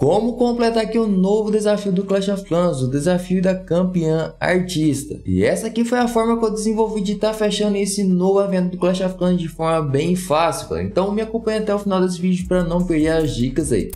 Como completar aqui o novo desafio do Clash of Clans, o desafio da campeã artista. E essa aqui foi a forma que eu desenvolvi de estar tá fechando esse novo evento do Clash of Clans de forma bem fácil. Então me acompanhe até o final desse vídeo para não perder as dicas aí.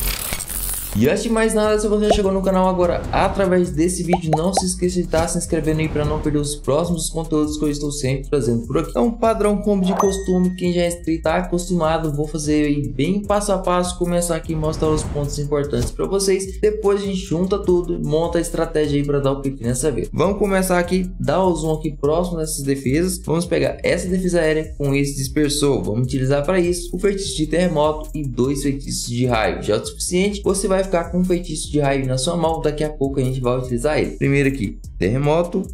E antes de mais nada, se você chegou no canal agora através desse vídeo, não se esqueça de estar se inscrevendo aí para não perder os próximos conteúdos que eu estou sempre trazendo por aqui. É um padrão como de costume, quem já é inscrito está acostumado, vou fazer aí bem passo a passo, começar aqui e mostrar os pontos importantes para vocês. Depois a gente junta tudo, monta a estratégia aí para dar o pique nessa vez. Vamos começar aqui, dar o zoom aqui próximo dessas defesas. Vamos pegar essa defesa aérea com esse dispersor. Vamos utilizar para isso o feitiço de terremoto e dois feitiços de raio. Já é o suficiente, você vai ficar com um feitiço de raio na sua mão, daqui a pouco a gente vai utilizar ele. Primeiro aqui, terremoto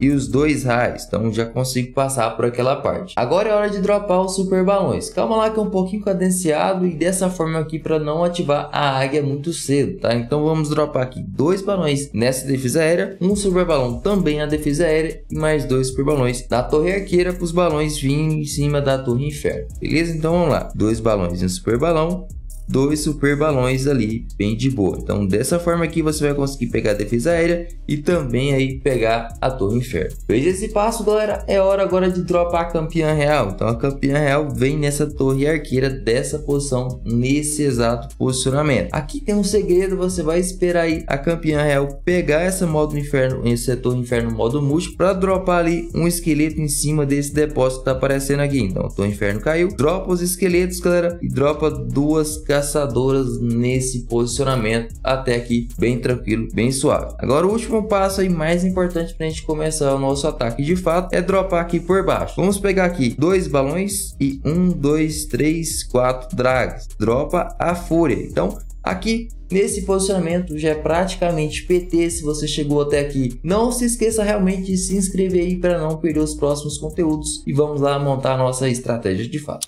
e os dois raios, então já consigo passar por aquela parte. Agora é hora de dropar os super balões. Calma lá que é um pouquinho cadenciado e dessa forma aqui para não ativar a águia muito cedo, tá? Então vamos dropar aqui dois balões nessa defesa aérea, um super balão também na defesa aérea e mais dois super balões na torre arqueira para os balões virem em cima da torre inferno. Beleza? Então vamos lá, dois balões em super balão dois super balões ali, bem de boa. Então, dessa forma aqui, você vai conseguir pegar a defesa aérea e também aí pegar a Torre Inferno. Veja esse passo, galera. É hora agora de dropar a campeã real. Então, a campeã real vem nessa torre arqueira dessa posição, nesse exato posicionamento. Aqui tem um segredo, você vai esperar aí a campeã real pegar essa modo inferno, esse torre inferno modo múltiplo, para dropar ali um esqueleto em cima desse depósito que tá aparecendo aqui. Então, a torre inferno caiu, dropa os esqueletos, galera, e dropa duas caçadoras nesse posicionamento até aqui bem tranquilo, bem suave. Agora o último passo aí mais importante para a gente começar o nosso ataque de fato é dropar aqui por baixo. Vamos pegar aqui dois balões e um, dois, três, quatro drags. Dropa a fúria. Então aqui Nesse posicionamento já é praticamente PT se você chegou até aqui. Não se esqueça realmente de se inscrever aí para não perder os próximos conteúdos e vamos lá montar nossa estratégia de fato.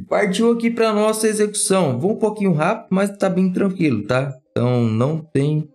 Partiu aqui para nossa execução. Vou um pouquinho rápido, mas está bem tranquilo, tá? Então não tem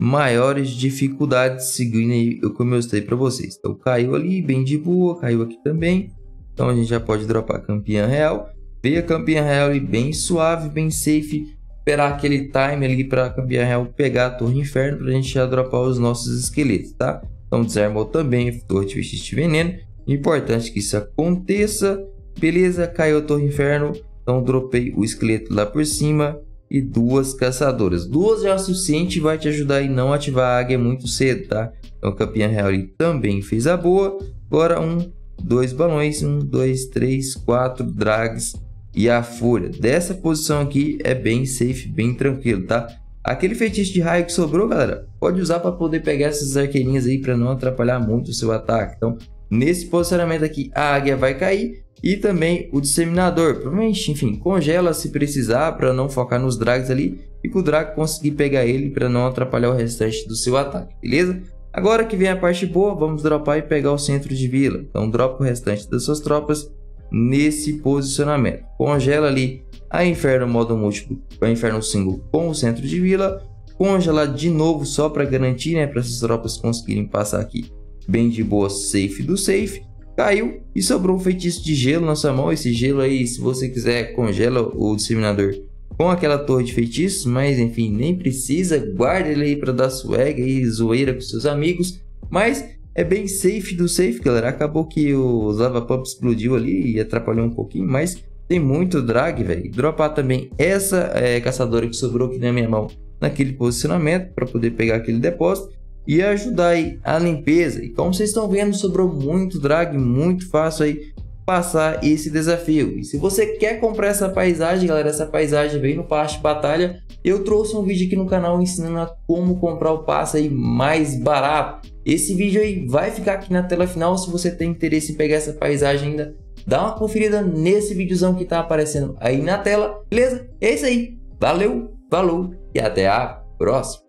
maiores dificuldades seguindo aí o que eu mostrei para vocês. Então caiu ali, bem de boa, caiu aqui também. Então a gente já pode dropar a campeã real. Veio a campeã real ali bem suave, bem safe. Esperar aquele time ali para a campeã real pegar a torre inferno para a gente já dropar os nossos esqueletos, tá? Então desarmou também a torre de de veneno. Importante que isso aconteça Beleza, caiu a Torre Inferno. Então dropei o esqueleto lá por cima e duas caçadoras. Duas já é o suficiente vai te ajudar a não ativar a águia muito cedo, tá? Então o campeão real também fez a boa. Agora um, dois balões, um, dois, três, quatro drags e a fúria. Dessa posição aqui é bem safe, bem tranquilo, tá? Aquele feitiço de raio que sobrou, galera, pode usar para poder pegar essas arqueirinhas aí para não atrapalhar muito o seu ataque. Então, nesse posicionamento aqui, a águia vai cair e também o disseminador. Provavelmente, enfim, congela se precisar para não focar nos drags ali e que o drag conseguir pegar ele para não atrapalhar o restante do seu ataque, beleza? Agora que vem a parte boa, vamos dropar e pegar o centro de vila. Então dropa o restante das suas tropas nesse posicionamento. Congela ali a Inferno modo múltiplo, a Inferno single com o centro de vila. Congela de novo só para garantir, né, para essas tropas conseguirem passar aqui bem de boa, safe do safe caiu e sobrou um feitiço de gelo na sua mão. Esse gelo aí, se você quiser, congela o disseminador com aquela torre de feitiços, mas enfim, nem precisa, guarda ele aí para dar swag aí, zoeira com seus amigos, mas é bem safe do safe, galera. Acabou que o lava pump explodiu ali e atrapalhou um pouquinho, mas tem muito drag, velho. Dropar também essa é, caçadora que sobrou aqui na minha mão naquele posicionamento para poder pegar aquele depósito e ajudar aí a limpeza. E como vocês estão vendo, sobrou muito drag, muito fácil aí passar esse desafio. E se você quer comprar essa paisagem, galera, essa paisagem vem no passe batalha. Eu trouxe um vídeo aqui no canal ensinando a como comprar o passe aí mais barato. Esse vídeo aí vai ficar aqui na tela final se você tem interesse em pegar essa paisagem ainda. Dá uma conferida nesse videozão que tá aparecendo aí na tela, beleza? É isso aí. Valeu, falou e até a próxima.